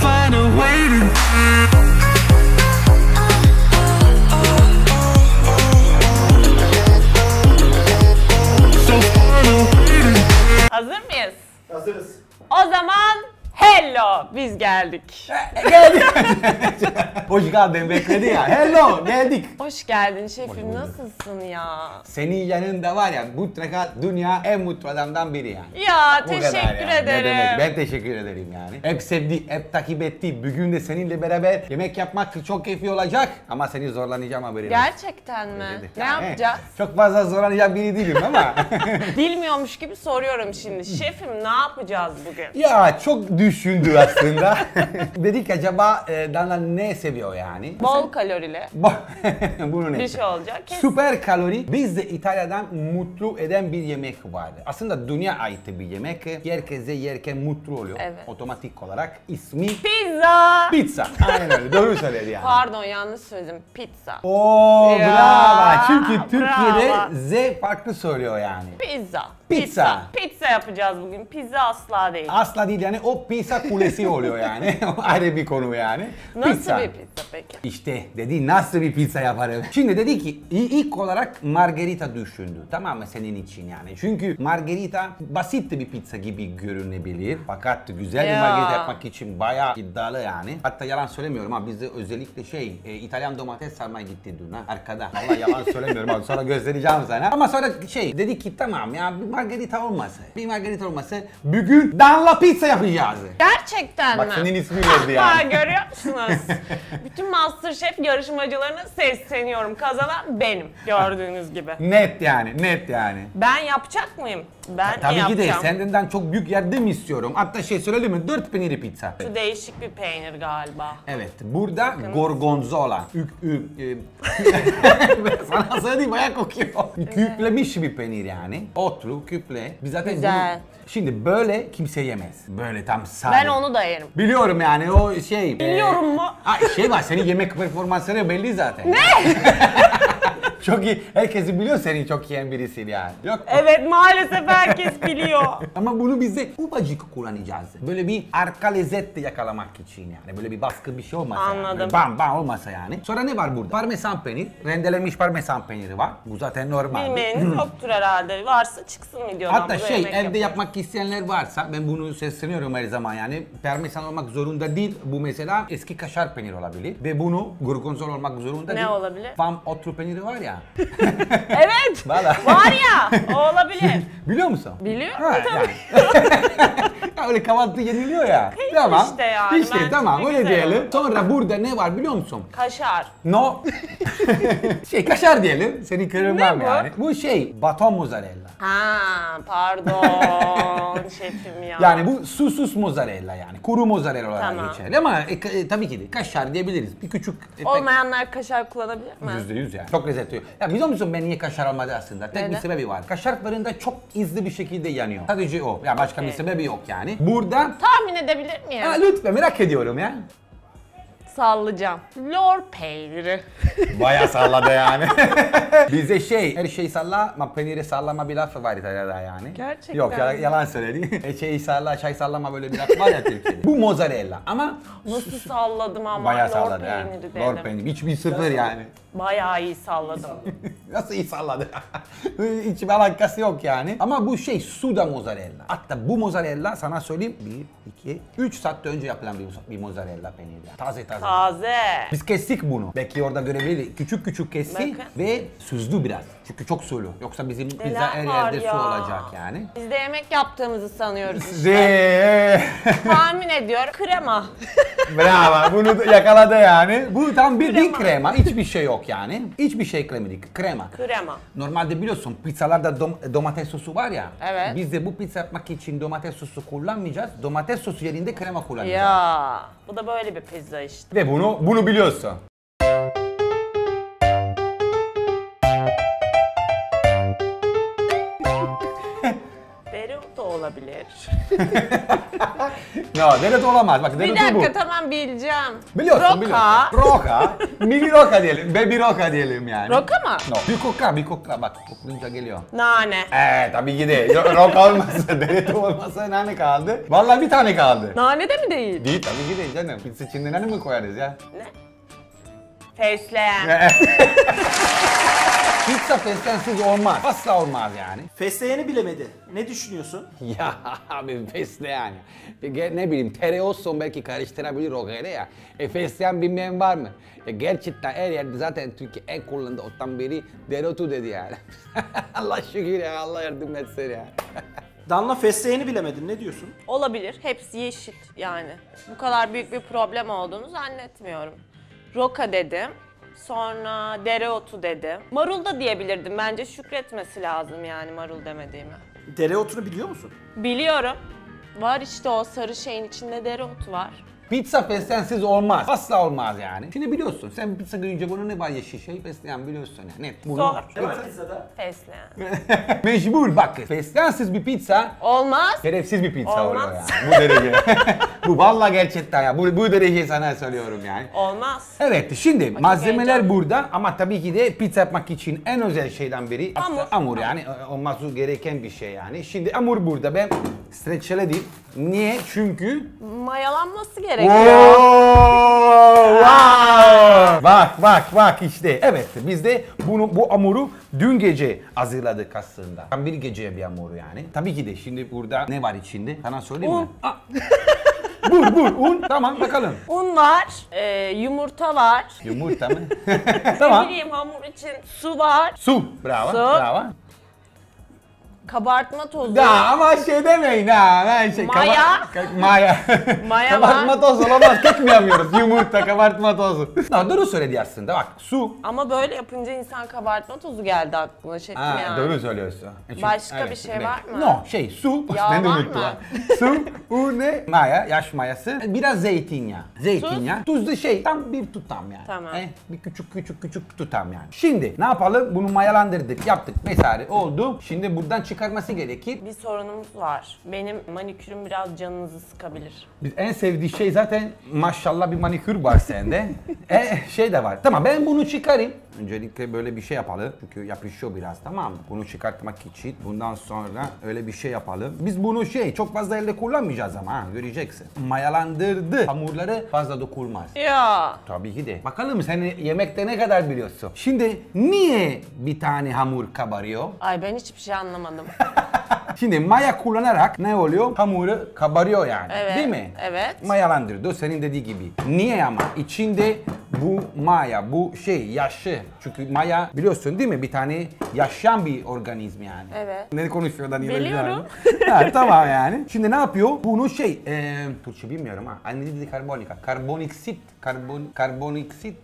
find a way to. So find a way to. Hazır mıyız? Hazırız. O zaman hello biz geldik. Geldik. Hoş geldin bekledi ya. Hello geldik. Hoş geldin şefim nasılsın ya? Senin yanında var ya mutlaka dünya en mutlu adamdan biri yani. Ya Bu kadar teşekkür yani. Ne ederim. demek? Ben teşekkür ederim yani. Hep sevdi, hep takip etti. Bugün de seninle beraber yemek yapmak çok keyifli olacak. Ama seni zorlanacağım haberin olsun. Gerçekten mi? Dedi. Ne Yani, yapacağız? Çok fazla zorlanacak biri değilim ama. Bilmiyormuş gibi soruyorum şimdi. Şefim ne yapacağız bugün? ya çok düşündü aslında. Dedik acaba e, Dana ne seviyor yani? Bol kalorili Bunu ne? bir şey olacak. Kes- Süper kalori bizde İtalya'dan mutlu eden bir yemek var. Aslında dünya ait bir yemek. Herkese yerken mutlu oluyor. Evet. Otomatik olarak ismi Pizza. pizza. Aynen öyle. Doğru söyledi yani. Pardon yanlış söyledim. Pizza. Oo Ya, bravo. Çünkü Türkiye'de bravo. Z farklı söylüyor yani. Pizza. Pizza. Pizza yapacağız bugün. Pizza asla değil. Asla değil yani o pizza kulesi oluyor yani. O Ayrı bir konu yani. Nasıl Pizza. bir pizza peki? İşte dedi nasıl bir pizza yaparım. Şimdi dedi ki ilk olarak margarita düşündü. Tamam mı senin için yani. Çünkü margarita basit bir pizza gibi görünebilir. Fakat güzel bir Ya. margarita yapmak için bayağı iddialı yani. Hatta yalan söylemiyorum ha bizde özellikle şey e, İtalyan domates sarmaya gitti dün ha arkada. Vallahi yalan söylemiyorum abi sonra göstereceğim sana. Ama sonra şey dedi ki tamam ya bir margarita olmasa. Bir margarita olmasa bugün danla pizza yapacağız. Gerçekten Bak mi? senin ismin yazdı Ha, yani. görüyor musunuz? Bütün Masterchef yarışmacılarına sesleniyorum. Kazanan benim gördüğünüz gibi. Net yani net yani. Ben yapacak mıyım? Ben Tabii ki de yapacağım? senden çok büyük yardım istiyorum. Hatta şey söyleyeyim mi? 4 peynirli pizza. Şu değişik bir peynir galiba. Evet, burada gorgonzola. Ük, ük, e, sana söyleyeyim bayağı kokuyor. Küplemiş bir peynir yani. Otlu, küple. Biz zaten Güzel. şimdi böyle kimse yemez. Böyle tam sade. Ben onu da yerim. Biliyorum yani o şey. Biliyorum mu? Ha, şey var senin yemek performansları belli zaten. Ne? çok iyi. Herkesi biliyor senin çok yiyen birisin yani. Yok. Evet maalesef herkes biliyor. Ama bunu bize ufacık kullanacağız. Böyle bir arka lezzet yakalamak için yani. Böyle bir baskı bir şey olmasa yani. Anladım. Böyle bam bam olmasa yani. Sonra ne var burada? Parmesan peynir. Rendelenmiş parmesan peyniri var. Bu zaten normal. Bilmeyeniz yoktur herhalde. Varsa çıksın videodan. Hatta şey evde yapalım. yapmak isteyenler varsa ben bunu sesleniyorum her zaman yani parmesan olmak zorunda değil. Bu mesela eski kaşar peynir olabilir ve bunu gorgonzola olmak zorunda Ne değil. olabilir? Fam otlu peyniri var ya. Evet. Valla. Var ya. O olabilir. Biliyor musun? Biliyorum Ha, tabii. yani. ya öyle kahvaltı yeniliyor ya. tamam. işte yani, İşte bence tamam de öyle güzel diyelim. Sonra burada ne var biliyor musun? Kaşar. No. şey kaşar diyelim. Seni kırılmam Ne bu? yani. Bu şey baton mozzarella. Ha pardon şefim ya. Yani bu susuz mozzarella yani. Kuru mozzarella olarak Tamam. geçerli ama e, ka- e, tabii ki de kaşar diyebiliriz. Bir küçük e, tek- Olmayanlar kaşar kullanabilir mi? Yüzde yüz yani. Çok lezzetli. Ya biliyor musun ben niye kaşar almadı aslında? Tek bir Neden? sebebi var. Kaşar fırında çok hızlı bir şekilde yanıyor. Sadece o. Ya başka bir sebebi yok yani. Burada Tahmin edebilir miyim? Ha, lütfen merak ediyorum ya. Sallayacağım. Lor peyniri. Bayağı salladı yani. Bizde şey, her şeyi salla ama peyniri sallama bir laf var İtalya'da yani. Gerçekten Yok ya, mi? yalan söyledi. E, şeyi salla, çay sallama böyle bir laf var ya Türkiye'de. Bu mozzarella ama Nasıl salladım ama bayağı lor salladı peyniri dedim. Lor peyniri. Hiçbir sıfır yani. Bayağı iyi salladım. Nasıl iyi salladı? Hiçbir alakası yok yani. Ama bu şey suda mozzarella. Hatta bu mozzarella sana söyleyeyim 1, 2, 3 saat önce yapılan bir, bir mozzarella peyniri. Taze taze. Taze. Biz kestik bunu. Belki orada görebilir. Küçük küçük kesti Bakın. ve süzdü biraz. Çünkü çok sulu. Yoksa bizim pizza Neler her var yerde ya. su olacak yani. Biz de yemek yaptığımızı sanıyoruz işte. Ze Tahmin ediyorum krema. Bravo. Bunu da yakaladı yani. Bu tam bir Krema. krema. krema. Hiçbir şey yok yani. Hiçbir şey eklemedik. Krema. Krema. Normalde biliyorsun pizzalarda dom- domates sosu var ya. Evet. Biz de bu pizza yapmak için domates sosu kullanmayacağız. Domates sosu yerinde krema kullanacağız. Ya bu da böyle bir pizza işte. Ve bunu bunu biliyorsun. Olabilir. No, dereto olamaz. Bak Bir dereto bu. dakika tamam bileceğim. Biliyorsun Roka. biliyorsun. Roka. Mini roka diyelim. Baby roka diyelim yani. Roka mı? No. Bir kokla bir kokla bak koklayınca geliyor. Nane. Ee tabii ki de. Roka olmasa, dereto olmasa nane kaldı. Vallahi bir tane kaldı. Nane de mi değil? Değil tabii ki de canım. Pizza içinde nane mi koyarız ya? Ne? Fesleğen. Pizza fesleğensiz olmaz. Asla olmaz yani. Fesleğeni bilemedi. Ne düşünüyorsun? Ya abi fesleğen. Ge- Ne bileyim tereyağı olsun belki karıştırabilir o gene ya. E fesleğen bilmeyen var mı? Ya gerçekten her yerde zaten Türkiye en kullandığı ottan beri dereotu dedi yani. Allah şükür ya Allah yardım etsin ya. Danla fesleğeni bilemedin. Ne diyorsun? Olabilir. Hepsi yeşil yani. Bu kadar büyük bir problem olduğunu zannetmiyorum. Roka dedim. Sonra dereotu dedim. Marul da diyebilirdim. Bence şükretmesi lazım yani marul demediğime. Dereotunu biliyor musun? Biliyorum. Var işte o sarı şeyin içinde dereotu var. Pizza fesleğensiz olmaz. Asla olmaz yani. Şimdi biliyorsun sen pizza görünce bunu ne var yeşil şey fesleğen biliyorsun ya. Net. Bunu Zor. Ne var pizzada? Fesleğen. Mecbur bak. Fesleğensiz bir pizza Olmaz. Şerefsiz bir pizza Olmaz. oluyor yani. Bu derece. bu vallahi gerçekten ya. Bu, bu dereceyi sana söylüyorum yani. Olmaz. Evet şimdi malzemeler heyecan. burada ama tabii ki de pizza yapmak için en özel şeyden biri Hamur. hamur yani e, olması gereken bir şey yani. Şimdi hamur burada ben streçeledim. Niye? Çünkü Mayalanması gerekiyor. wow! Bak bak bak işte. Evet biz de bunu bu hamuru dün gece hazırladık aslında. Tam bir geceye bir hamuru yani. Tabii ki de şimdi burada ne var içinde? Sana söyleyeyim mi? Un. Ah. bur bur un. Tamam bakalım. Un var, e, yumurta var. Yumurta mı? Ne tamam. bileyim hamur için su var, Su. Bravo. Su. Bravo. Kabartma tozu. Ya ama şey demeyin ha. Ben şey, Maya. kaba- ka- maya. Maya kabartma var. tozu olamaz. Kek mi yapıyoruz? Yumurta, kabartma tozu. No, doğru söyledi aslında. Bak su. Ama böyle yapınca insan kabartma tozu geldi aklına şefim Ha, yani. doğru söylüyorsun. E çünkü- Başka bir şey var mı? No, şey su. Yağ ben de var unuttum mı? ha. su, un, ne? maya, yaş mayası. Biraz zeytinyağı. Zeytinyağı. Tuz da şey tam bir tutam yani. Tamam. Eh, bir küçük küçük küçük tutam yani. Şimdi ne yapalım? Bunu mayalandırdık, yaptık vesaire oldu. Şimdi buradan çıkarması gerekir. Bir sorunumuz var. Benim manikürüm biraz canınızı sıkabilir. Biz en sevdiği şey zaten maşallah bir manikür var sende. e, şey de var. Tamam ben bunu çıkarayım. Öncelikle böyle bir şey yapalım. Çünkü yapışıyor biraz tamam mı? Bunu çıkartmak için bundan sonra öyle bir şey yapalım. Biz bunu şey çok fazla elde kullanmayacağız ama ha göreceksin. Mayalandırdı. Hamurları fazla dokunmaz. Ya Tabii ki de. Bakalım sen yemekte ne kadar biliyorsun? Şimdi niye bir tane hamur kabarıyor? ay ben hiçbir şey anlamadım. Şimdi maya kullanarak ne oluyor? Hamuru kabarıyor yani. Evet, Değil mi? evet. Mayalandırdı senin dediği gibi. Niye ama? İçinde bu maya, bu şey yaşı. Çünkü maya biliyorsun değil mi? Bir tane yaşayan bir organizm yani. Evet. Ne konuşuyor Daniel? Biliyorum. ha, tamam yani. Şimdi ne yapıyor? Bunu şey, e, Türkçe bilmiyorum ha. Anidrit karbonika. Karbonoksit, karbon, karbonoksit.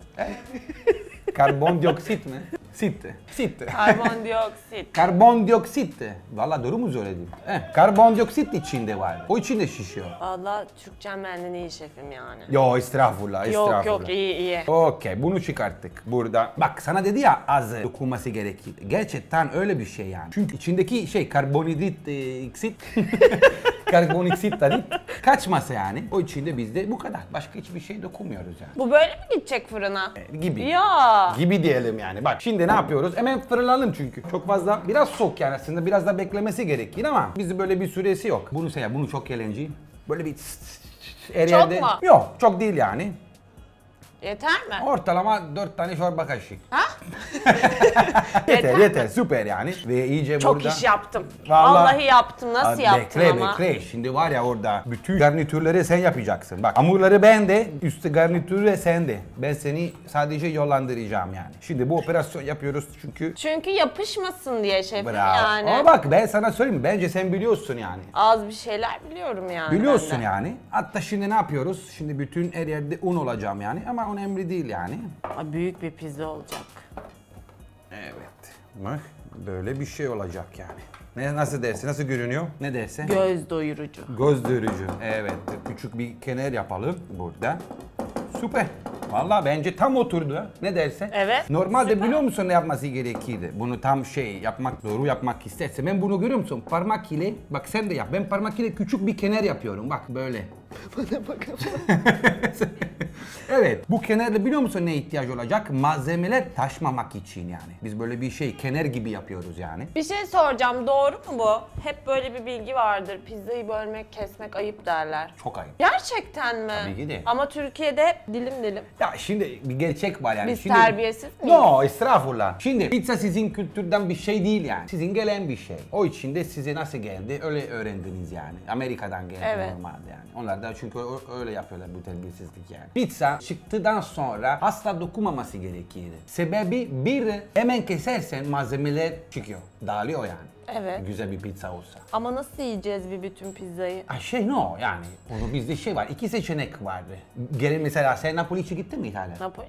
Karbondioksit mi? Sit. Sit. Karbondioksit. Karbondioksit. Valla doğru mu söyledim? Eh, karbondioksit içinde var. O içinde şişiyor. Valla Türkçem benden iyi şefim yani. Yo estağfurullah, Yok estağfurullah. yok iyi iyi. Okey bunu çıkarttık burada. Bak sana dedi ya az dokunması gerekir. Gerçekten öyle bir şey yani. Çünkü içindeki şey karbonhidrat e, iksit. karbonhidrat tabii kaçması yani. O içinde bizde bu kadar. Başka hiçbir şey dokunmuyoruz yani. Bu böyle mi gidecek fırına? Gibi. Ya. Gibi diyelim yani. Bak şimdi ne yapıyoruz? Hemen fırınlayalım çünkü. Çok fazla biraz soğuk yani aslında biraz da beklemesi gerekir ama bizi böyle bir süresi yok. Bunu say, bunu çok eğlenceli. Böyle bir Çok mu? Yok çok değil yani. Yeter mi? Ortalama 4 tane çorba kaşığı. Ha? Yeter yeter süper yani. Ve iyice Çok burada... iş yaptım. Vallahi- Vallahi, yaptım. Nasıl Abi yaptım bekle, ama? Bekle Şimdi var ya orada bütün garnitürleri sen yapacaksın. Bak hamurları ben de, üstü garnitürü sen de. Ben seni sadece yollandıracağım yani. Şimdi bu operasyon yapıyoruz çünkü... Çünkü yapışmasın diye şefim Bravo. yani. Ama bak ben sana söyleyeyim bence sen biliyorsun yani. Az bir şeyler biliyorum yani. Biliyorsun de. yani. Hatta şimdi ne yapıyoruz? Şimdi bütün her yerde un olacağım yani ama önemli değil yani. Ay, Büyük bir pizza olacak. Evet. Bak böyle bir şey olacak yani. Ne nasıl dersin? Nasıl görünüyor? Ne dersin? Göz doyurucu. Göz dörücü. Evet. Küçük bir kenar yapalım burada. Süper. Vallahi bence tam oturdu. Ne dersin? Evet, Normalde süper. biliyor musun ne yapması gerekirdi? Bunu tam şey yapmak, doğru yapmak isterse. Ben bunu görüyor musun? Parmak ile, bak sen de yap. Ben parmak ile küçük bir kenar yapıyorum. Bak böyle. evet. Bu kenarda biliyor musun ne ihtiyaç olacak? Malzemeler taşmamak için yani. Biz böyle bir şey kenar gibi yapıyoruz yani. Bir şey soracağım doğru mu bu? Hep böyle bir bilgi vardır. Pizzayı bölmek, kesmek ayıp derler. Çok ayıp. Gerçekten mi? Tabii ki de. Ama Türkiye'de hep dilim dilim. Ya şimdi bir gerçek var yani. Biz şimdi... terbiyesiz miyiz? No, estağfurullah. Şimdi pizza sizin kültürden bir şey değil yani. Sizin gelen bir şey. O içinde size nasıl geldi öyle öğrendiniz yani. Amerika'dan geldi Evet. normalde yani. Onlar da çünkü ö- öyle yapıyorlar bu terbiyesizlik yani. Pizza çıktıktan sonra asla dokunmaması gerekir. Sebebi bir hemen kesersen malzemeler çıkıyor. Dağılıyor yani. Evet. Güzel bir pizza olsa. Ama nasıl yiyeceğiz bir bütün pizzayı? Ha şey no yani. Onu bizde şey var. iki seçenek vardı. Gelin mesela sen Napoli için gittin mi İtalya? Napoli.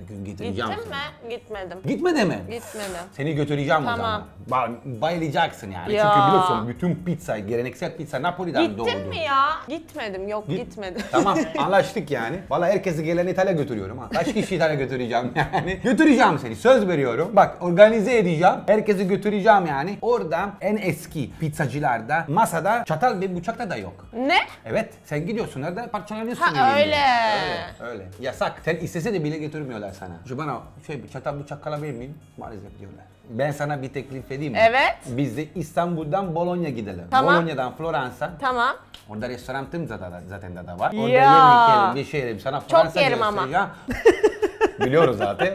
Bir gün getireceğim Gittim seni. mi? Gitmedim. Gitmedi mi? Gitmedim. Seni götüreceğim o Tamam. zaman. Ba- bayılacaksın yani. Ya. Çünkü biliyorsun bütün pizza, geleneksel pizza Napoli'den doğdu. Gittin mi ya? Gitmedim. Yok Git- gitmedim. Tamam anlaştık yani. Valla herkesi gelen İtalya götürüyorum ha. Kaç kişi İtalya götüreceğim yani. Götüreceğim seni söz veriyorum. Bak organize edeceğim. Herkesi götüreceğim yani. Orada en eski pizzacılarda masada çatal ve bıçakta da yok. ne? Evet sen gidiyorsun orada parçalanıyorsun. Ha, öyle. Öyle öyle. Yasak. Sen istese de bile getirmiyorlar sana. Şu bana şey çatal bıçak kalabilir miyim? Maalesef diyorlar. Ben sana bir teklif edeyim mi? Evet. Biz de İstanbul'dan Bologna gidelim. Tamam. Bologna'dan Floransa. Tamam. Orada restoranım zaten, zaten de var. Orada Ya. yemek yiyelim, bir şey yiyelim. Sana Fransa yerim ama. Biliyoruz zaten.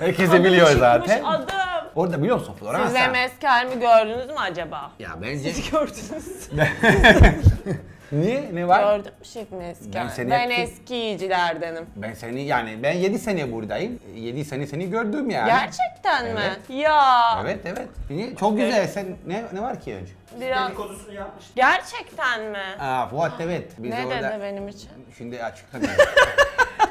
Herkesi biliyor zaten. adım. Orada biliyor musun Floransa? Siz MSK'mi gördünüz mü acaba? Ya bence... Gördünüz. Niye? Ne var? Şef MSK? Ben Ben, seni hep- eski yiyicilerdenim. Ben seni yani ben 7 sene buradayım. 7 sene seni gördüm yani. Gerçekten mi? Ya. Evet evet. Niye? Çok güzel. Sen ne ne var ki önce? Biraz. Dedikodusunu yapmış. Gerçekten mi? Aa Fuat evet. Biz ne orada... dedi benim için? Şimdi açıklamıyorum.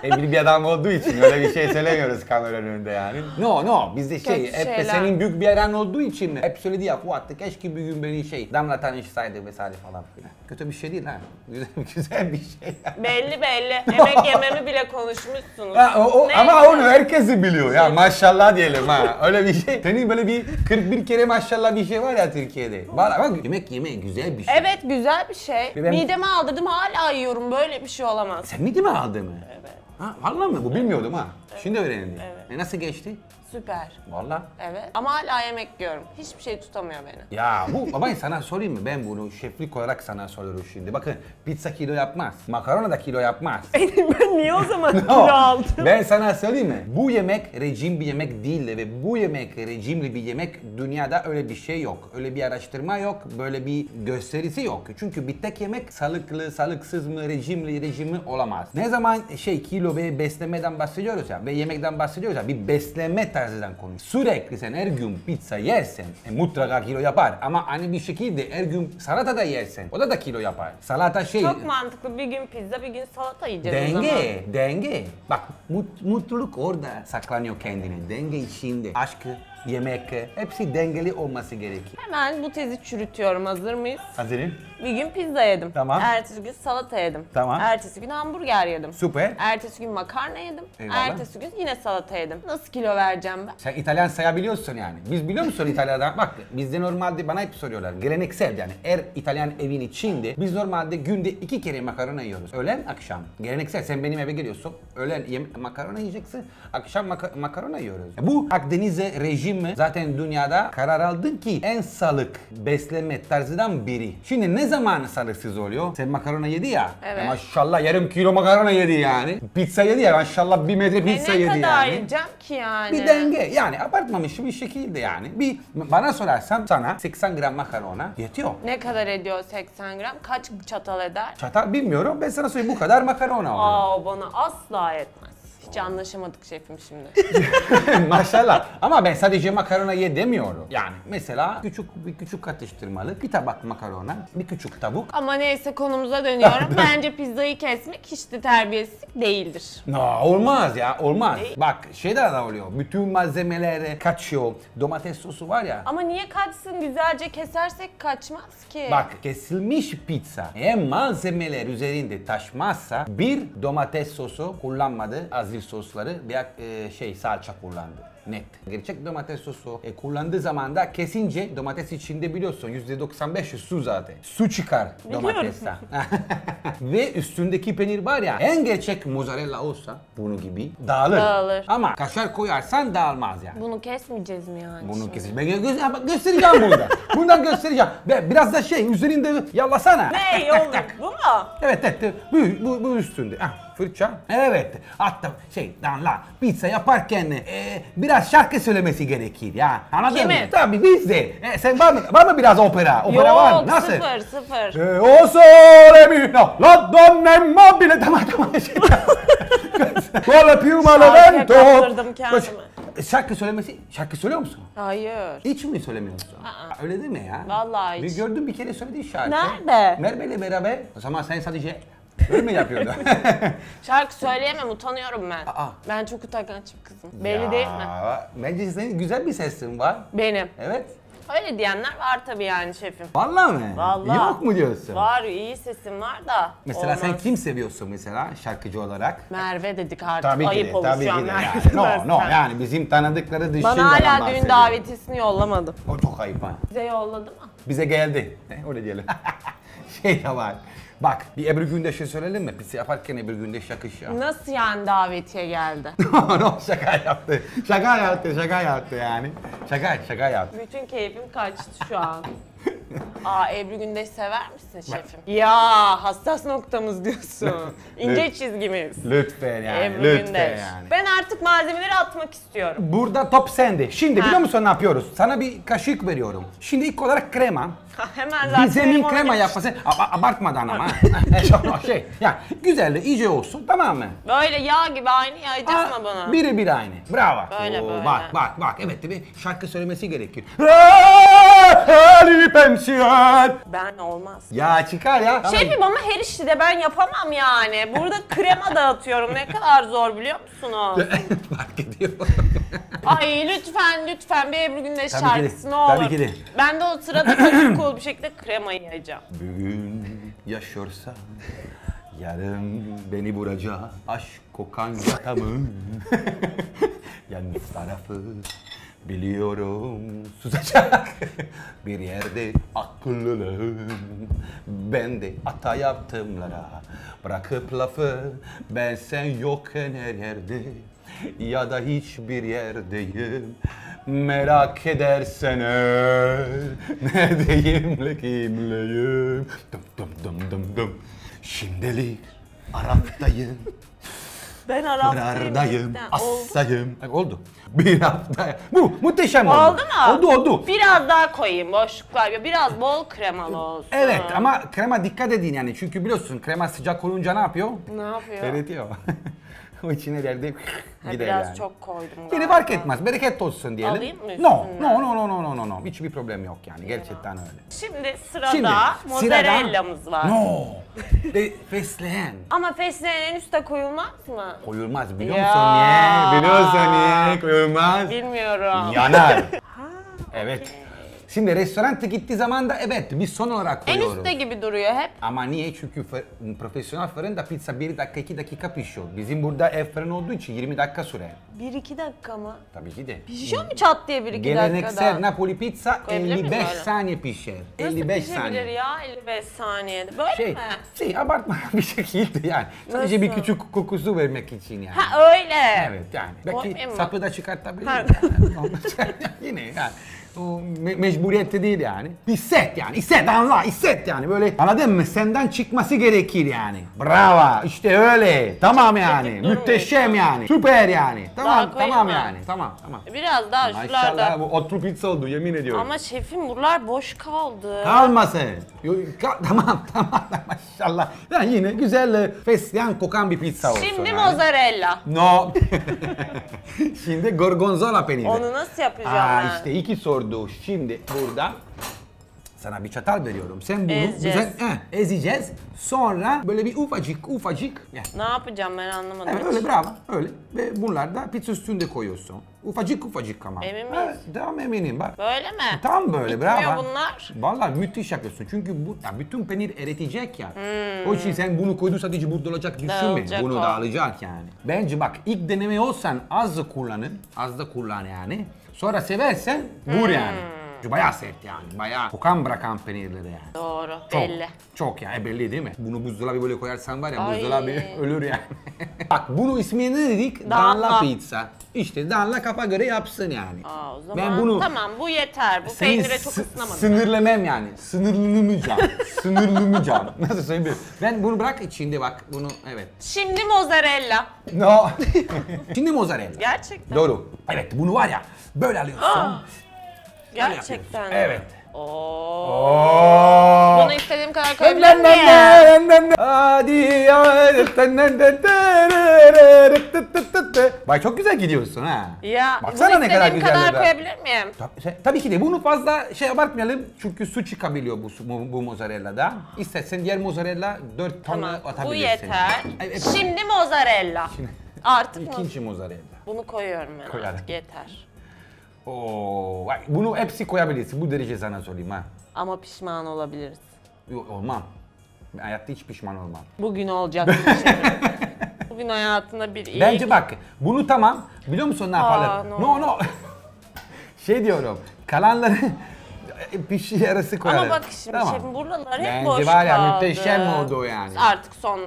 Evli bir adam olduğu için öyle bir şey söylemiyoruz kameranın önünde yani. No no bizde şey Kötü hep de şeyler. senin büyük bir aran olduğu için hep söyledi ya Fuat keşke bir gün beni şey damla tanışsaydı vesaire falan filan. Kötü bir şey değil ha. Güzel, güzel bir şey. Belli belli. Yemek yememi bile konuşmuşsunuz. Ha, o, o, Neyse. ama onu herkesi biliyor ya maşallah diyelim ha öyle bir şey. Senin böyle bir 41 kere maşallah bir şey var ya Türkiye'de. Valla bak yemek yeme güzel bir şey. Evet güzel bir şey. Ben- Mideme aldırdım hala yiyorum. Böyle bir şey olamaz. Sen miydi mi aldın mı? Evet. Ha vallahi mi? Bu bilmiyordum ha. Şimdi öğrendim. Evet. E nasıl geçti? Süper. Vallahi. Evet. Ama hala yemek yiyorum. Hiçbir şey tutamıyor beni. Ya bu ama sana sorayım mı? Ben bunu şeflik olarak sana soruyorum şimdi. Bakın pizza kilo yapmaz. Makarona da kilo yapmaz. ben niye o zaman No. Ben sana söyleyeyim mi? Bu yemek rejim bir yemek değil ve bu yemek rejimli bir yemek dünyada öyle bir şey yok. Öyle bir araştırma yok, böyle bir gösterisi yok. Çünkü bir tek yemek sağlıklı, sağlıksız mı, rejimli, rejimli olamaz. Ne zaman şey kilo ve beslemeden bahsediyoruz ya ve yemekten bahsediyoruz ya bir besleme tarzından konuş. Sürekli sen her gün pizza yersen e, mutlaka kilo yapar ama aynı bir şekilde her gün salata da yersen o da da kilo yapar. Salata şey Çok mantıklı. Bir gün pizza, bir gün salata yiyeceğiz o zaman. Denge, denge. Bak mut- mutluluk orada saklanıyor kendine. Denge içinde. Aşkı, yemek, hepsi dengeli olması gerekir. Hemen bu tezi çürütüyorum. Hazır mıyız? Hazırım. Bir gün pizza yedim. Tamam. Ertesi gün salata yedim. Tamam. Ertesi gün hamburger yedim. Süper. Ertesi gün makarna yedim. Eyvallah. Ertesi gün yine salata yedim. Nasıl kilo vereceğim ben? Sen İtalyan sayabiliyorsun yani. Biz biliyor musun İtalya'da? Bak bizde normalde bana hep soruyorlar. Geleneksel yani. Her İtalyan evin içinde biz normalde günde iki kere makarna yiyoruz. Öğlen akşam. Geleneksel. Sen benim eve geliyorsun. Öğlen makarna yiyeceksin. Akşam maka- makarna yiyoruz. Bu Akdeniz rejimi zaten dünyada karar aldın ki en sağlık besleme tarzından biri. Şimdi ne zaman sağlıksız oluyor? Sen makarna yedi ya. Evet. E maşallah yarım kilo makarna yedi yani. Pizza yedi ya maşallah bir metre E pizza ne yedi kadar yani. yiyeceğim ki yani? Bir denge yani abartmamış bir şekilde yani. Bir bana sorarsan sana 80 gram makarona yetiyor. Ne kadar ediyor 80 gram? Kaç çatal eder? Çatal bilmiyorum ben sana söyleyeyim bu kadar makarona oluyor. Aa bana asla etmez. Hiç anlaşamadık şefim şimdi. Maşallah. Ama ben sadece makarona ye demiyorum. Yani mesela küçük bir küçük atıştırmalık, bir tabak makarona, bir küçük tavuk. Ama neyse konumuza dönüyorum. Bence pizzayı kesmek hiç de terbiyesizlik değildir. No, olmaz ya, olmaz. Bak şey de oluyor. Bütün malzemeler kaçıyor. Domates sosu var ya. Ama niye kaçsın güzelce kesersek kaçmaz ki. Bak kesilmiş pizza eğer malzemeler üzerinde taşmazsa bir domates sosu kullanmadı. Azil sosları veya e, şey salça kullandı. Net. Gerçek domates sosu e, kullandığı zaman da kesince domates içinde biliyorsun %95 su zaten. Su çıkar domatesten. Ve üstündeki peynir var ya en gerçek mozzarella olsa bunu gibi dağılır. Dağılır. Ama kaşar koyarsan dağılmaz yani. Bunu kesmeyeceğiz mi yani? Bunu şimdi? kesin. Ben gö- gö- göstereceğim burada. Bundan göstereceğim. Ve biraz da şey üzerinde yallasana. Ne yolda? Bu mu? Evet evet bu, bu, bu üstünde. Ah, fırça. Evet. Hatta şey la pizza yaparken e, biraz şarkı söylemesi gerekir ya. Anladın Kimin? mı? Tabii biz de. E, sen var mı, var mı biraz opera? Opera var mı? Yok Nasıl? sıfır sıfır. E, o sole mi no, la donna immobile. Tamam tamam. Şey. Con la piuma Şarkıya levento. kaptırdım kendimi. E, Şarkı söylemesi, şarkı söylüyor musun? Hayır. Hiç mi söylemiyorsun? Aa. Öyle değil mi ya? Vallahi Bir hiç. gördüm bir kere söylediği şarkı. Nerede? Merve'yle beraber. O zaman sen sadece öyle mi yapıyordun? Şarkı söyleyemem utanıyorum ben. Aa. Ben çok utangaç bir kızım. Belli değil mi? Ya, Bence senin güzel bir sesin var. Benim. Evet. Öyle diyenler var tabii yani şefim. Vallahi mi? Vallahi. Yok mu diyorsun? Var iyi sesim var da. Mesela sen olmaz. kim seviyorsun mesela şarkıcı olarak? Merve dedik artık. Tabii Ayıp de, olur tabii şu an. Merve Yani. No, no yani bizim tanıdıkları dışında Bana hala düğün davetisini yollamadı. O çok ayıp ha. Bize yolladı mı? Bize geldi. Öyle diyelim. şey de var. Bak bir Ebru Gündeş'e söyleyelim mi? Pizza yaparken Ebru Gündeş yakış ya. Nasıl yani davetiye geldi? no şaka yaptı. Şaka yaptı, şaka yaptı yani. Şaka, şaka yaptı. Bütün keyfim kaçtı şu an. Aa Ebru Gündeş sever misin şefim? Ya hassas noktamız diyorsun. İnce çizgimiz. Lütfen yani, Ebru lütfen Gündeş. yani. Ben artık malzemeleri atmak istiyorum. Burada top sende. Şimdi Ha. biliyor musun ne yapıyoruz? Sana bir kaşık veriyorum. Şimdi ilk olarak krema. Hemen zaten Bir zemin benim ona krema bir- yapması. Aba- abartmadan ama. Çok şey. Ya güzel de iyice olsun tamam mı? Böyle yağ gibi aynı yayacağız mı bana? Biri bir aynı. Bravo. Böyle, Oo, böyle. Bak bak bak. Evet bir şarkı söylemesi gerekiyor. Ali pensiyon. Ben olmaz. Ya çıkar ya. Tamam. Şefim ama her işi de ben yapamam yani. Burada krema dağıtıyorum. Ne kadar zor biliyor musunuz? Fark ediyorum. Ay lütfen lütfen bir Ebru Gündeş Tabii ki de, şarkısı ne olur. tabii ki de. Ben de o sırada çok cool bir şekilde kremayı yiyeceğim. Bugün yaşıyorsam yarın beni vuracak aşk kokan yatamın yalnız tarafı biliyorum. Susacak. Bir yerde akıllılığım. Ben de hata yaptımlara. Bırakıp lafı ben sen yokken her yerde ya da hiçbir yerdeyim. Merak edersen Neredeyim kimleyim? Dım dım dım dım dım Şimdilik Arap'tayım Ben. Oldu. Assayım Bak, Oldu Bir hafta Bu muhteşem oldu Oldu mu? Oldu oldu Biraz daha koyayım boşluklar. Biraz bol kremalı olsun. Evet ama krema dikkat edin yani çünkü biliyorsun krema sıcak olunca ne yapıyor? Ne yapıyor? Eritiyor. o içine Ha, gider biraz yani. çok koydum Yine galiba. fark etmez. Bereket olsun diyelim. Alayım mı No, üstünden? no, no, no, no, no, no, no. Hiçbir problem yok yani. Gerçekten öyle. Şimdi sırada Şimdi, mozzarella'mız var. No. De fesleğen. Ama fesleğen en üste koyulmaz mı? Koyulmaz biliyor Ya. musun niye? Biliyorsun niye koyulmaz? Bilmiyorum. Yanar. evet. Şimdi restoranta gittiği zaman da evet biz son olarak En koyuyoruz. üstte gibi duruyor hep. Ama niye? Çünkü fır- profesyonel fırında pizza 1 dakika 2 dakika pişiyor. Bizim burada ev fırın olduğu için 20 dakika sürer. 1-2 dakika mı? Tabii ki de. Pişiyor mu çat diye 1-2 Geleneksel dakikada? Napoli pizza Koyabilir miyiz 55 öyle? saniye pişer. Nasıl 55 pişebilir saniye. ya 55 saniyede? Böyle Şey, mi? şey abartma bir şekilde yani. Sadece bir Nasıl? küçük kokusu vermek için yani. Ha öyle. Evet yani. Belki Koymayayım mı? sapı da çıkartabilir. Ha. Yani. Yine yani. O me- mecburiyette değil yani. Hisset yani. Hisset anla hisset yani. Böyle anladın mı? Senden çıkması gerekir yani. Bravo. işte öyle. Tamam yani. şu yani. Süper yani. Tamam koyayım tamam mı? yani. Tamam tamam. Biraz daha Maşallah şuralarda. bu otlu pizza oldu yemin ediyorum. Ama şefim buralar boş kaldı. Kalmasın. Yo- ka- tamam tamam maşallah. Yani yine güzel e, fesleğen kokan bir pizza olsun. Şimdi yani. mozzarella. No. Şimdi gorgonzola peyniri. Onu nasıl yapacağım Aa, ben? işte iki sordu. Şimdi burada sana bir çatal veriyorum. Sen bunu Ezeceğiz. güzel eh, ezeceğiz. Sonra böyle bir ufacık ufacık. Ya. Ne yapacağım ben anlamadım. Evet hiç. öyle bravo öyle. Ve bunlar da pizza üstünde koyuyorsun. Ufacık ufacık ama. Emin miyiz? Evet, tamam eminim bak. Böyle mi? Tam böyle Bitmiyor bravo. bunlar. Vallahi müthiş yapıyorsun. Çünkü bu ya bütün peynir eritecek ya. Hmm. O için sen bunu koydun sadece burada olacak düşünme. Dağılacak bunu o. dağılacak yani. Bence bak ilk deneme olsan az da kullanın. Az da kullan yani. Sonra seversen vur Hmm. Yani. Bayağı sert yani. Bayağı kokan bırakan peynirleri yani. Doğru. Çok, Belli. Çok ya e, belli değil mi? Bunu buzdolabı böyle koyarsan var ya Ay. buzdolabı ölür yani. Bak bunu ismini ne dedik? Danla. Danla pizza. İşte Danla kafa göre yapsın yani. Aa, o zaman Ben bunu- tamam bu yeter. Bu peynire çok sı- ısınamadım. Sınırlamam yani. Sınırlamayacağım. Sınırlamayacağım. Nasıl söyleyeyim? Ben bunu bırak içinde bak. Bunu evet. Şimdi mozzarella. No. Şimdi mozzarella. Gerçekten. Doğru. Evet bunu var ya böyle alıyorsun. Gerçekten. Evet. Oo. Oo. Bunu istediğim kadar koyabilir miyim? Bak çok güzel gidiyorsun ha. Ya Baksana bunu ne kadar istediğim güzel kadar be. koyabilir miyim? Tabii, şey- tabii ki de bunu fazla şey abartmayalım çünkü su çıkabiliyor bu, bu, bu mozzarella'da. İstersen diğer mozzarella 4 ton Tamam. atabilirsin. Bu yeter. Evet. Şimdi mozzarella. Artık mı? İkinci mozzarella. Bunu koyuyorum ben Koyalım. artık yeter. Oo, bak bunu hepsi koyabilirsin. Bu derece sana söyleyeyim ha. Ama pişman olabiliriz. Yok olmam. Ben hayatta hiç pişman olmam. Bugün olacak bir şey. Bugün hayatında bir iyi. Bence bak bunu tamam. Biliyor musun ne? Aa, no. no no. şey diyorum. Kalanları pişi yarısı koyalım. Ama bak şimdi Tamam. şefim buralar hep Bence boş var ya, kaldı. müthişem oldu o yani. Artık son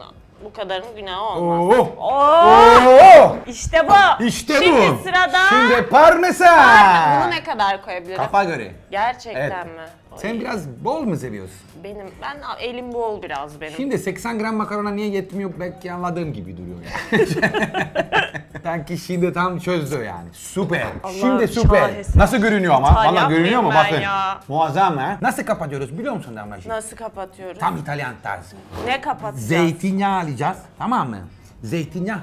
bu kadarın günahı olmaz. Oo. Oo! İşte bu. İşte Şimdi bu. sırada. Şimdi parmesan. Parma- Bunu ne kadar koyabilirim? Kafa göre. Gerçekten Evet. mi? Sen Oy, biraz bol mu seviyorsun? benim ben elim bol biraz benim. Şimdi 80 gram makarona niye yetmiyor belki anladığım gibi duruyor yani. Sanki şimdi tam çözdü yani. Süper. Allah'ım şimdi süper. şaheser. Nasıl görünüyor ama? Hata Valla görünüyor mu? yapmayayım ben Bakın. ya. Muazzam ha. Nasıl kapatıyoruz biliyor musun Damlacığım? Nasıl kapatıyoruz? Tam İtalyan tarzı. Ne kapatacağız? Zeytinyağı alacağız. Tamam mı? Zeytinyağı.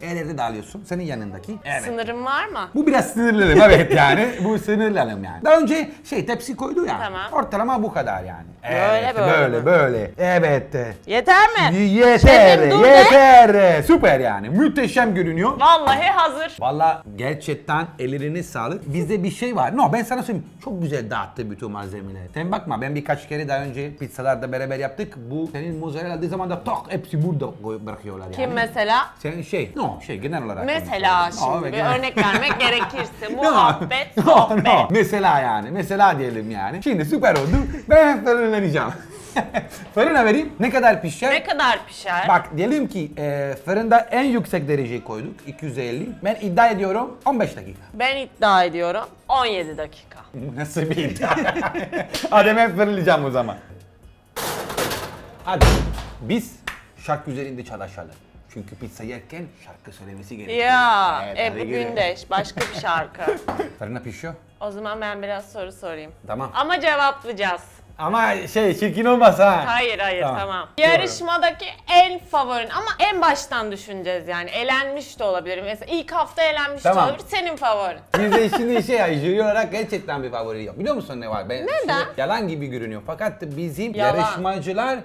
El ele dağılıyorsun. Senin yanındaki. Evet. Sınırım var mı? Bu biraz sinirlerim evet yani. Bu sinirlerim yani. Daha önce şey tepsi koydu ya. Tamam. Ortalama bu kadar yani. Böyle, evet, böyle böyle mi? böyle. Evet. Yeter mi? Yeter, Şefim, dur de. yeter. Süper yani. Müthişem görünüyor. Vallahi hazır. Valla gerçekten ellerine sağlık. Bizde bir şey var. No ben sana söyleyeyim. Çok güzel dağıttı bütün malzemeleri. Sen bakma ben birkaç kere daha önce pizzalarda beraber yaptık. Bu senin mozzarella aldığı zaman da tak hepsi burada bırakıyorlar yani. Kim mesela? Sen şey, no şey genel olarak. Mesela konuşuyorum. şimdi No, bir genel- örnek vermek gerekirse muhabbet, no, sohbet. no. Mesela yani. Mesela diyelim yani. Şimdi süper oldu. Ben fırınlanacağım. Fırına vereyim. Ne kadar pişer? Ne kadar pişer? Bak diyelim ki e, fırında en yüksek dereceyi koyduk. 250. Ben iddia ediyorum 15 dakika. Ben iddia ediyorum 17 dakika. Nasıl bir iddia? Hadi ben fırınlayacağım o zaman. Hadi. Biz şarkı üzerinde çalışalım. Çünkü pizza yerken şarkı söylemesi gerekiyor. Ya Ebru gidelim. Gündeş başka bir şarkı. Fırına pişiyor. o zaman ben biraz soru sorayım. Tamam. Ama cevaplayacağız. Ama şey çirkin olmaz ha. Hayır hayır Tamam. tamam. Yarışmadaki en favorin ama en baştan düşüneceğiz yani. Elenmiş de olabilir. Mesela ilk hafta elenmiş Tamam. de olabilir. Senin favorin. Bizde şimdi şey ya, jüri olarak gerçekten bir favori yok. Biliyor musun ne var? Ben Neden? yalan gibi görünüyor. Fakat bizim Yalan. yarışmacılar...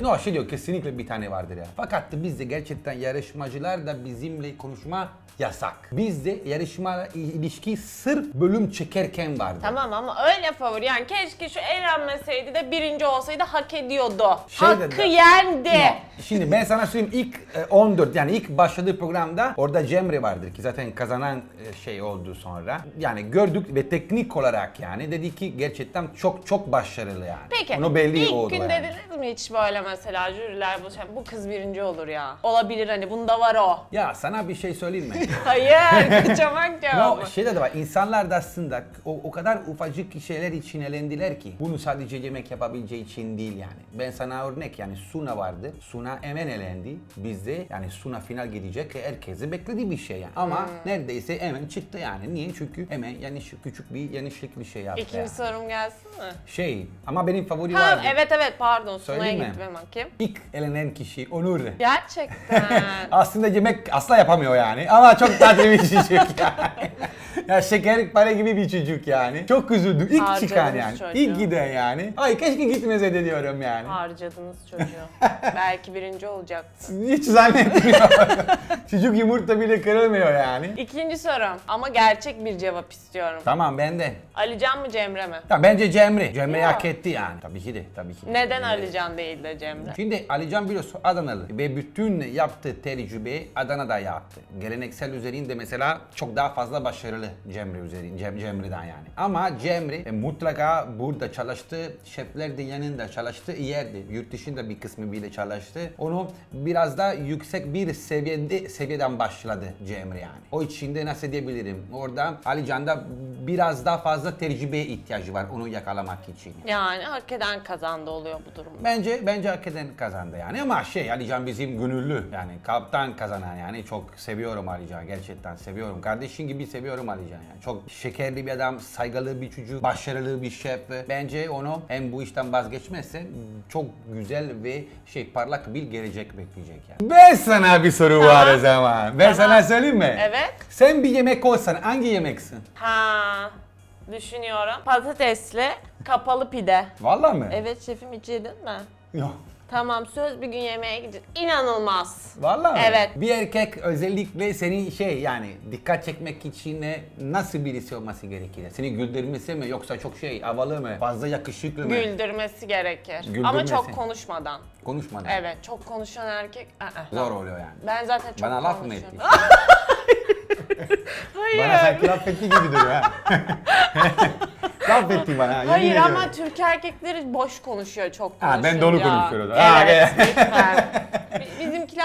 No şey diyor kesinlikle bir tane vardır ya. Fakat bizde gerçekten yarışmacılar da bizimle konuşma yasak. Bizde yarışma ilişki sırf bölüm çekerken vardı. Tamam ama öyle favori. Yani keşke şu elenmeseydi de birinci olsaydı hak ediyordu. Şey Hakkı dedi- yendi. No. Şimdi ben sana söyleyeyim ilk e, 14 yani ilk başladığı programda orada Cemre vardır ki zaten kazanan e, şey oldu sonra. Yani gördük ve teknik olarak yani dedi ki gerçekten çok çok başarılı yani. Peki Onu belli ilk oldu gün yani. dediniz mi hiç böyle mesela jüriler bu, şey, bu kız birinci olur ya. Olabilir hani bunda var o. Ya sana bir şey söyleyeyim mi? Hayır kaçamak cevabı. No, şey de var. İnsanlar da aslında o, o kadar ufacık şeyler için elendiler ki bunu sadece yemek yapabileceği için değil yani. Ben sana örnek yani Suna vardı. Suna hemen elendi. Bizde yani Suna final gidecek. Herkesi beklediği bir şey yani. Ama Hmm. neredeyse hemen çıktı yani. Niye? Çünkü hemen yanlış küçük bir yanlışlık bir şey yaptı. İkinci yani. sorum gelsin mi? Şey ama benim favori Ha vardı. evet evet pardon Suna'ya mi? gitmem hakim. İlk elenen kişi Onur. Gerçekten. Aslında yemek asla yapamıyor yani ama çok tatlı bir çocuk yani. ya şeker para gibi bir çocuk yani. Çok üzüldüm. İlk Harcadınız çıkan yani. çocuğu. İlk giden yani. Ay keşke gitmese diyorum yani. Harcadınız çocuğu. Belki birinci olacaktı. Hiç zannetmiyorum. çocuk yumurta bile kırılmıyor yani. İkinci sorum ama gerçek bir cevap istiyorum. Tamam ben de. Alican mı Cemre mi? Ya bence Cemre. Cemre Ya. hak etti yani. Tabii ki de. Tabii ki de. Neden Alican değil de Cemre? Şimdi Alican biliyorsun Adanalı ve bütün yaptığı tecrübeyi Adana'da yaptı. Geleneksel üzerinde mesela çok daha fazla başarılı Cemre üzerinde, Cem, Cemre'den yani. Ama Cemre e, mutlaka burada çalıştı, şefler de yanında çalıştı, yerde. Yurt dışında bir kısmı bile çalıştı. Onu biraz da yüksek bir seviyede seviyeden başladı Cemre yani. O için de nasıl diyebilirim? Orada Alican'da biraz daha fazla tecrübeye ihtiyacı var onu yakalamak için. Yani hak eden kazandı oluyor bu durumda. Bence bence hak eden kazandı yani ama şey Alican bizim gönüllü yani kalpten kazanan yani çok seviyorum Alican gerçekten seviyorum. Kardeşin gibi seviyorum Alican yani. Çok şekerli bir adam, saygılı bir çocuk, başarılı bir şef. Bence onu hem bu işten vazgeçmezse çok güzel ve şey parlak bir gelecek bekleyecek yani. Ben sana bir soru var Tamam. o zaman. Ben sana söyleyeyim mi? Evet. Sen bir yemek olsan hangi yemeksin? Ha düşünüyorum. Patatesli kapalı pide. Vallahi mi? Evet şefim hiç yedin mi? Yok. Tamam söz bir gün yemeğe gideceğiz. İnanılmaz. Vallahi? Evet. Bir erkek özellikle seni şey yani dikkat çekmek için ne- nasıl birisi olması gerekir? Seni güldürmesi mi yoksa çok şey havalı mı? Fazla yakışıklı mı? Güldürmesi gerekir. Güldürmesi. Ama çok konuşmadan. Konuşmadan. Evet çok konuşan erkek. ı-ı. Zor oluyor yani. Ben zaten çok Bana laf mı konuşuyorum. ettin? Hayır. bana sanki laf etti gibi duruyor ha. laf etti bana. yemin Hayır ediyorum. ama Türk erkekleri boş konuşuyor çok Ha, konuşunca. ben dolu konuşuyorum. Ha, evet. lütfen.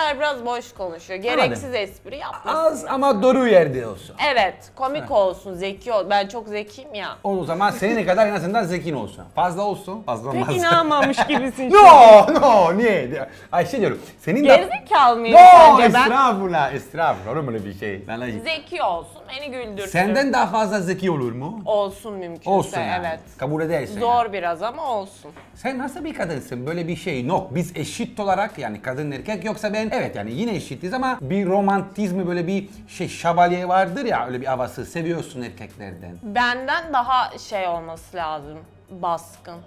Bizimkiler biraz boş konuşuyor. Gereksiz espri yapmasın. Az ama doğru yerde olsun. Evet komik olsun, zeki ol. Ben çok zekiyim ya. O zaman senin kadar en azından zekin olsun. Fazla olsun, fazla olmaz. Pek inanmamış gibisin. No, no, niye? Ay şey diyorum, senin de... Gerizekalı mıyım No, sence ben? estağfurullah, estağfurullah. Olur mu öyle bir şey? Ay- Zeki olsun, beni güldürsün. Senden daha fazla zeki olur mu? Olsun mümkünse, Olsun yani. evet. Kabul edersin. Zor yani. biraz ama olsun. Sen nasıl bir kadınsın? Böyle bir şey yok. Biz eşit olarak yani kadın erkek yoksa ben evet yani yine eşitiz ama bir romantizmi böyle bir şey şabalye vardır ya öyle bir havası seviyorsun erkeklerden. Benden daha şey olması lazım. Baskın.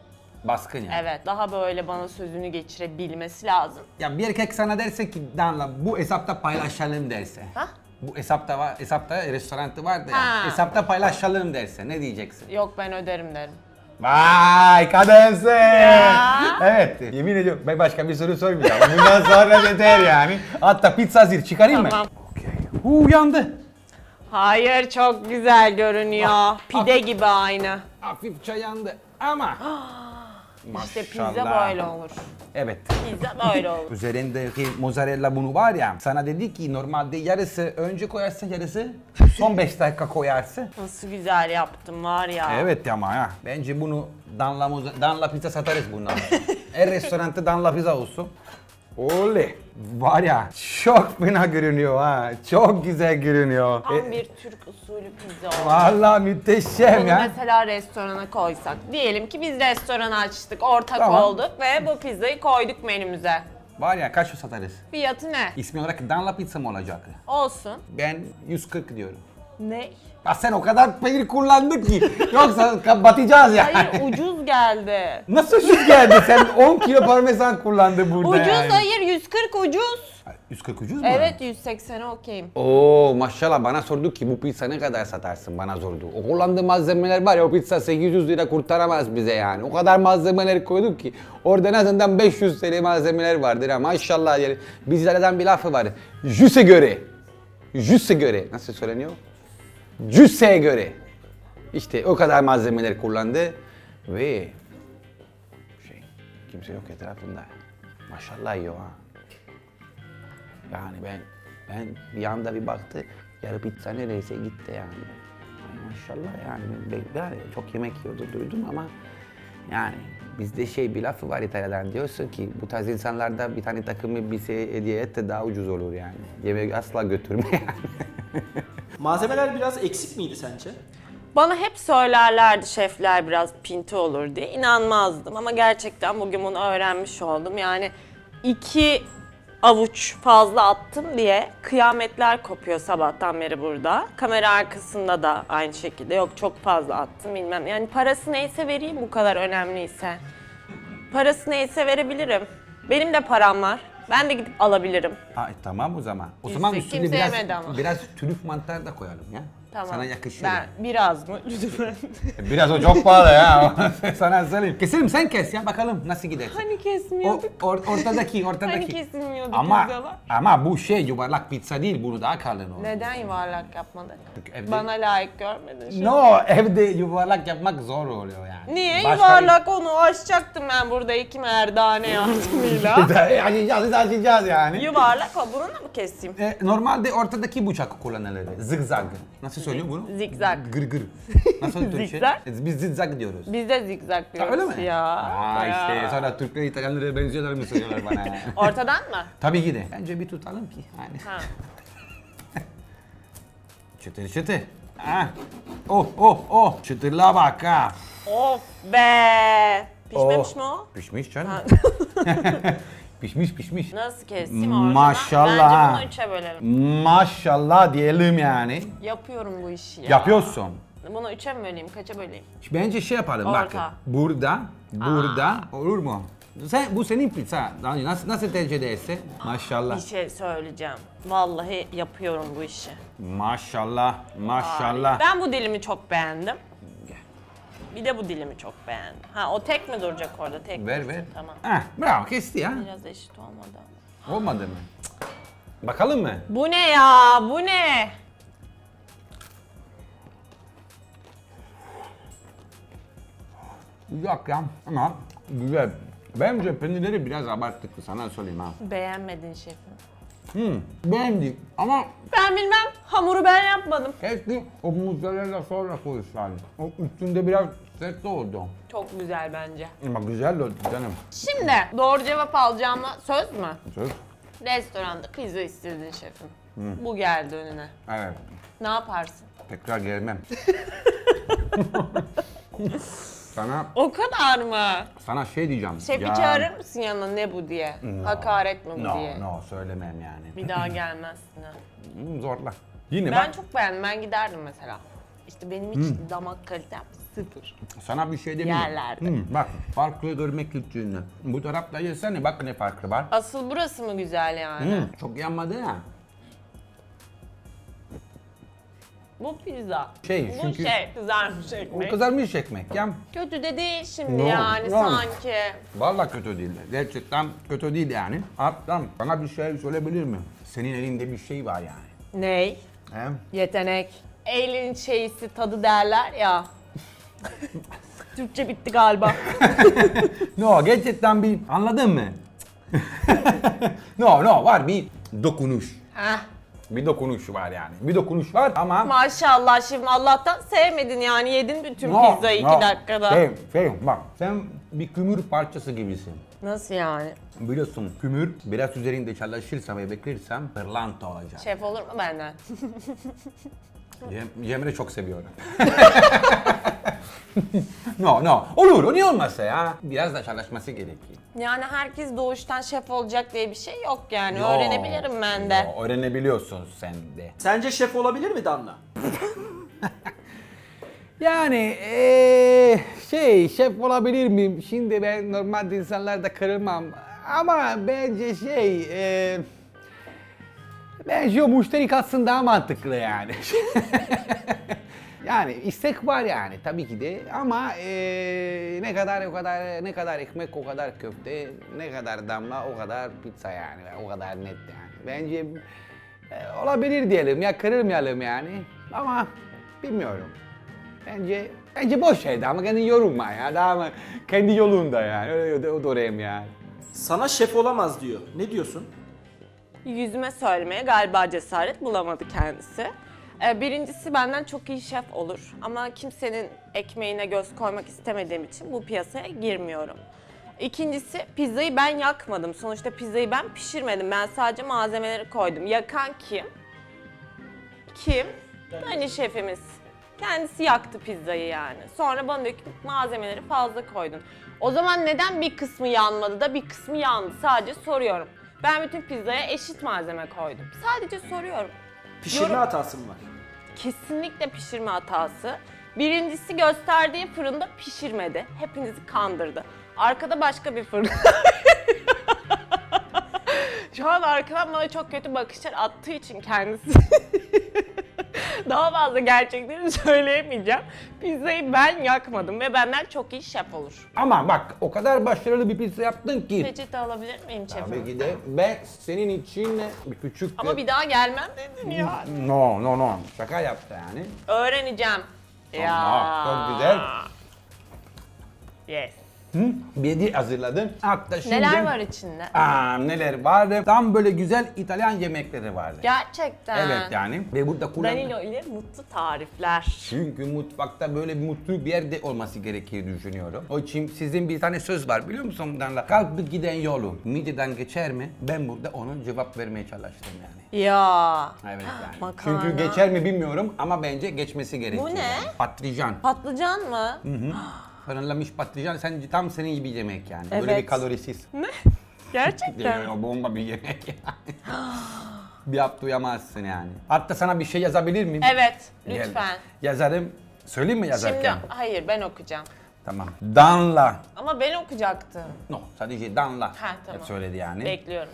Baskın yani. Evet, daha böyle bana sözünü geçirebilmesi lazım. Ya bir erkek sana derse ki Danla bu hesapta paylaşalım derse. Ha? Bu hesapta var, hesapta restorantı vardı ya. Ha. Hesapta paylaşalım derse ne diyeceksin? Yok ben öderim derim. Vay kadınsın. Ya. Evet yemin ediyorum ben başka bir soru sormayacağım. Bundan sonra yeter yani. Hatta pizza hazır çıkarayım Tamam. mı? Okey. Huu yandı. Hayır çok güzel görünüyor. Pide gibi aynı. Hafifçe yandı ama. İşte pizza böyle olur. Evet. Pizza böyle olur. Üzerindeki mozzarella bunu var ya sana dedi ki normalde yarısı önce koyarsın yarısı son 5 dakika koyarsın. Nasıl güzel yaptım var ya. Evet ama ya bence bunu Danla, Danla pizza satarız bundan. Her restoranda Danla pizza olsun. Oley. Var ya çok fena görünüyor ha. Çok güzel görünüyor. Tam E, bir Türk usulü pizza oldu. Vallahi müthişem Bunu ya. mesela restorana koysak. Diyelim ki biz restoran açtık, ortak Tamam. olduk ve bu pizzayı koyduk menümüze. Var ya kaç satarız? Fiyatı ne? İsmi olarak Danla pizza mı olacak? Olsun. Ben 140 diyorum. Ne? Ya sen o kadar peynir kullandın ki. Yoksa batacağız yani. Hayır ucuz geldi. Nasıl ucuz geldi? Sen 10 kilo parmesan kullandın burada Ucuz yani. hayır 140 ucuz. 140 ucuz mu? Evet 180'e okeyim. Oo maşallah bana sordu ki bu pizza ne kadar satarsın bana sordu. O kullandığı malzemeler var ya o pizza 800 lira kurtaramaz bize yani. O kadar malzemeler koyduk ki orada en azından 500 TL malzemeler vardır ha maşallah yani. Bizlerden bir lafı var. Jüse göre. Jüse göre. Nasıl söyleniyor? Cüsseye göre. İşte o kadar malzemeler kullandı ve şey kimse yok etrafında. Maşallah yiyor ha. Yani ben ben bir anda bir baktı yarı pizza neredeyse gitti yani. Ay maşallah yani ben, ben, yani çok yemek yiyordu duydum ama yani bizde şey bir lafı var İtalya'dan diyorsun ki bu tarz insanlarda bir tane takımı bir şey hediye et de daha ucuz olur yani. Yemeği asla götürme yani. Malzemeler biraz eksik miydi sence? Bana hep söylerlerdi şefler biraz pinti olur diye. İnanmazdım ama gerçekten bugün bunu öğrenmiş oldum. Yani iki avuç fazla attım diye kıyametler kopuyor sabahtan beri burada. Kamera arkasında da aynı şekilde yok çok fazla attım bilmem. Yani parası neyse vereyim bu kadar önemliyse. Parası neyse verebilirim. Benim de param var. Ben de gidip alabilirim. Ha, e, tamam o zaman. O Kimse- zaman üstüne kimse biraz, yemedi ama. biraz trüf mantar da koyalım ya. Tamam. Sana yakışır. Ben biraz mı? Lütfen. Biraz o çok pahalı ya. Sana söyleyeyim. Keselim sen kes ya bakalım nasıl gider. hani O, kesmiyorduk. or- ortadaki, ortadaki. Hani kesilmiyordu ama, pizzalar? ama bu şey yuvarlak pizza değil, bunu daha kalın olur. Neden yuvarlak yapmadık? Çünkü evde- Bana layık görmedin şimdi. No, evde yuvarlak yapmak zor oluyor yani. Niye Başka yuvarlak onu açacaktım ben burada iki merdane yardımıyla. bir... açacağız, açacağız yani. yuvarlak o bununla mı keseyim? E, normalde ortadaki bıçak kullanılır. Zigzag. Nasıl söylüyor bunu? Zigzag. Gır gır. Nasıl? Zigzag? E, Biz zigzag diyoruz. Biz de zigzag Ha, diyoruz öyle mi? ya. Aa Ya. işte sonra Türkler İtalyanlara benziyorlar mı söylüyorlar bana. Ortadan mı? Tabii ki de. Bence bir tutalım ki yani. Ha. Çıtır çıtır. Ha. Oh oh oh. Çıtırlığa bak ha. Of be. Pişmemiş Oh. mi o? Pişmiş canım. Pişmiş pişmiş. Nasıl keseyim ortadan? Maşallah. Bence bunu üçe bölelim. Maşallah diyelim yani. Yapıyorum bu işi ya. Yapıyorsun. Bunu üçe mi böleyim? Kaça böleyim? Bence şey yapalım Orta. bakın. Burada, burada olur mu? Sen, bu senin pizza. Nasıl, nasıl tercih edersin? Maşallah. Bir şey söyleyeceğim. Vallahi yapıyorum bu işi. Maşallah. Maşallah. Ben bu dilimi çok beğendim. Bir de bu dilimi çok beğendim. Ha o tek mi duracak orada? Tek Ver dursun. ver. Tamam. Heh, bravo kesti ya. Biraz eşit olmadı ama. Olmadı mı? Bakalım mı? Bu ne ya? Bu ne? Yok ya ama güzel. Bence peynirleri biraz abarttık sana söyleyeyim ha. Beğenmedin şefim. Hmm, beğendik ama Ben bilmem. Hamuru ben yapmadım. keşke o mozzarella sonra koysaydın. O üstünde biraz sert oldu. Çok güzel bence. Ama güzel oldu canım. Şimdi doğru cevap alacağıma söz mü? Söz. Restoranda pizza istedin şefim. Bu geldi önüne. Evet. Ne yaparsın? Tekrar gelmem. sana O kadar mı? sana şey diyeceğim. Şefi Ya- çağırır mısın yanına ne bu diye? Hakaret mi bu No, diye? no söylemem yani. Bir daha gelmezsin ha. Hmm, Zorla. Yine Ben bak çok beğendim. Ben giderdim mesela. İşte benim hiç damak kalitem sıfır. sana bir şey demeyeyim. Yerlerde. Hmm, bak farklı görmek kültürünü. Bu tarafta yesene bak ne farkı var. Asıl burası mı güzel yani? Hmm, çok yanmadı ya. Bu pizza. Şey, Bu çünkü- şey kızarmış O ekmek. kızarmış ekmek ya. Kötü de değil şimdi No, yani no. sanki. Vallahi kötü değil. Gerçekten kötü değil yani. Hatta bana bir şey söyleyebilir mi? Senin elinde bir şey var yani. Ney? He? Yetenek. Elin şeysi tadı derler ya. Türkçe bitti galiba. No gerçekten bir anladın mı? no no var bir dokunuş. Heh. Bir dokunuş var yani. Bir dokunuş var ama Maşallah şimdi Allah'tan sevmedin yani yedin bütün No, pizzayı iki no. dakikada. Şey, şey bak sen bir kümür parçası gibisin. Nasıl yani? Biliyorsun kümür biraz üzerinde çalışırsam ve beklersem pırlanta olacak. Şef olur mu benden? Cem, Cemre çok seviyorum. no no olur o niye olmazsa ya. Biraz da çalışması gerekiyor. Yani herkes doğuştan şef olacak diye bir şey yok yani. Yo, Öğrenebilirim ben de. yo, öğrenebiliyorsun sen de. Sence şef olabilir mi Danla? Yani eee, şey şef olabilir miyim? Şimdi ben normal insanlarda kırılmam. Ama bence şey eee bence o müşteri kalsın daha mantıklı yani. yani istek var yani tabii ki de ama eee, ne kadar o kadar ne kadar ekmek o kadar köfte ne kadar damla o kadar pizza yani o kadar net yani. Bence eee, olabilir diyelim ya kırılmayalım yani ama bilmiyorum. Bence bence boş şeydi ama kendi yorulma ya. Daha ama kendi yolunda yani. Öyle o doğrayım yani. Sana şef olamaz diyor. Ne diyorsun? Yüzüme söylemeye galiba cesaret bulamadı kendisi. Ee, Birincisi benden çok iyi şef olur ama kimsenin ekmeğine göz koymak istemediğim için bu piyasaya girmiyorum. İkincisi pizzayı ben yakmadım. Sonuçta pizzayı ben pişirmedim. Ben sadece malzemeleri koydum. Yakan kim? Kim? Hani şefimiz. Kendisi yaktı pizzayı yani. Sonra bana diyor ki malzemeleri fazla koydun. O zaman neden bir kısmı yanmadı da bir kısmı yandı? Sadece soruyorum. Ben bütün pizzaya eşit malzeme koydum. Sadece soruyorum. Pişirme Yorum- hatası mı var? Kesinlikle pişirme hatası. Birincisi gösterdiği fırında pişirmedi. Hepinizi kandırdı. Arkada başka bir fırın. Şu an arkadan bana çok kötü bakışlar attığı için kendisi. Daha fazla gerçekleri söyleyemeyeceğim. Pizzayı ben yakmadım ve benden çok iyi şef olur. Ama bak o kadar başarılı bir pizza yaptın ki. Peçete alabilir miyim şefim? Tabii ki de ben senin için bir küçük... Ama bir daha gelmem dedin ya. No no no. Şaka yaptı yani. Öğreneceğim. Ya. Allah, çok güzel. Yes. Hı? Bir de hazırladım. Hatta şimdi... Neler var içinde? Aa, neler vardı? Tam böyle güzel İtalyan yemekleri vardı. Gerçekten. Evet yani. Ve burada kullandım. Danilo ile mutlu tarifler. Çünkü mutfakta böyle mutlu bir yerde olması gerekir düşünüyorum. O için sizin bir tane söz var biliyor musun Danla? Kalkıp giden yolu mideden geçer mi? Ben burada onun cevap vermeye çalıştım yani. Ya. Evet yani. Makarna. Çünkü geçer mi bilmiyorum ama bence geçmesi gerekiyor. Bu ne? yani. Patlıcan. Patlıcan mı? Fırınlanmış patlıcan sen tam senin gibi yemek yani. Böyle Evet. bir kalorisiz. Gerçekten. Değil, o bomba bir yemek yani. bir hafta uyamazsın yani. Hatta sana bir şey yazabilir miyim? Evet, Gel. lütfen. Yazarım. Söyleyeyim mi yazarken? Şimdi hayır ben okuyacağım. Tamam. Danla. Ama ben okuyacaktım. No, sadece Danla. Ha, tamam. Hep söyledi yani. Bekliyorum.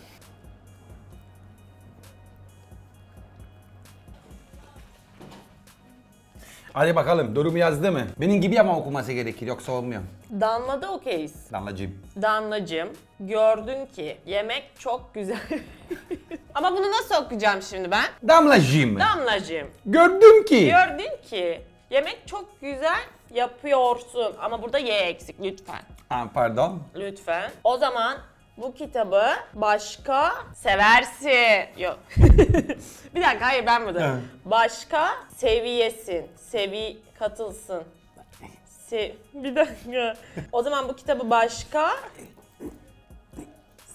Hadi bakalım durumu yazdı mı? Benim gibi ama okuması gerekir yoksa olmuyor. Danla'da okeyiz. Danlacığım. Danlacığım, gördün ki yemek çok güzel. Ama bunu nasıl okuyacağım şimdi ben? Damlacığım. Damlacığım, Gördüm ki. gördün ki yemek çok güzel yapıyorsun. Ama burada Y eksik lütfen. Ha, pardon. Lütfen. O zaman bu kitabı başka seversin. Yok. bir dakika hayır ben burada. Evet. Başka seviyesin. Sevi katılsın. Se bir dakika. O zaman bu kitabı başka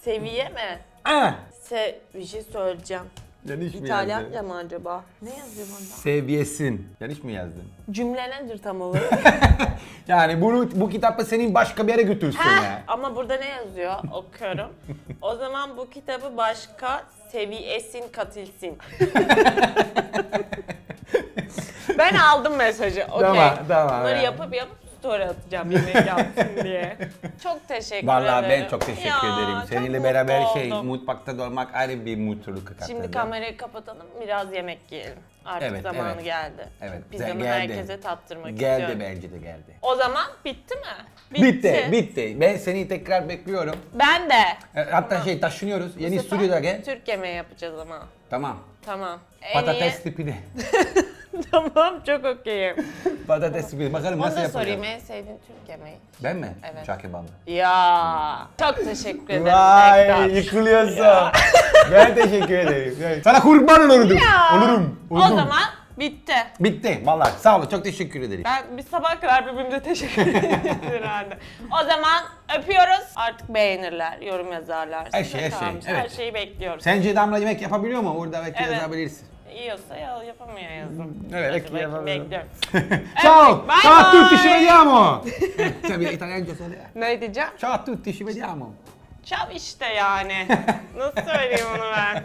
seviye mi? Ah. Se bir şey söyleyeceğim. Yanlış mı İtalyanca yazdın? mı acaba? Ne yazıyor bunda? Seviyesin. Yanlış mı yazdın? Cümle nedir tam olarak? Yani bunu bu kitabı senin başka bir yere götürsün Heh, ya. ama burada ne yazıyor? Okuyorum. O zaman bu kitabı başka seviyesin katilsin. ben aldım mesajı. Okey. Tamam, tamam, Bunları yani. yapıp yapıp story atacağım yemek yapsın diye. Çok teşekkür Vallahi ederim. ben çok teşekkür Ya, ederim. Seninle beraber şey oldum. mutfakta olmak ayrı bir mutluluk katladı. Şimdi kamerayı kapatalım, biraz yemek yiyelim. Artık Evet, zamanı evet. geldi. Evet, Pizzamı geldi. herkese tattırmak Geldi istiyorum. bence de geldi. O zaman bitti mi? Bitti, bitti. Ben seni tekrar bekliyorum. Ben de. E, Hatta şey taşınıyoruz. Yeni stüdyoda gel. Türk yemeği yapacağız ama. Tamam. Tamam. En Patatesli pide. iyi- tamam çok okeyim. Patatesli pide. Bakalım Onu nasıl da sorayım en sevdiğin Türk yemeği. Ben mi? Evet. Çağ kebabı. Ya çok teşekkür ederim. Vay tekrar. yıkılıyorsun. ben teşekkür ederim. Sana kurban olurum. Ya. Olurum. O olurum. zaman bitti. Bitti. Vallahi sağ ol. Çok teşekkür ederim. Ben bir sabah kadar birbirimize teşekkür ederiz herhalde. O zaman öpüyoruz. Artık beğenirler, yorum yazarlar. Her şey, her şey, kalmış. Her evet. şeyi bekliyoruz. Sence Damla yemek yapabiliyor mu? Orada belki Evet. yazabilirsin. Yiyorsa ya yapamıyor yazın. Evet, Hadi belki bakayım, yapamıyor. Bekliyorum. Ciao! bye Ciao a bye. tutti, ci vediamo! Tabii İtalyanca söyle. ne diyeceğim? Ciao a tutti, ci vediamo. Çav işte yani. Nasıl söyleyeyim onu ben?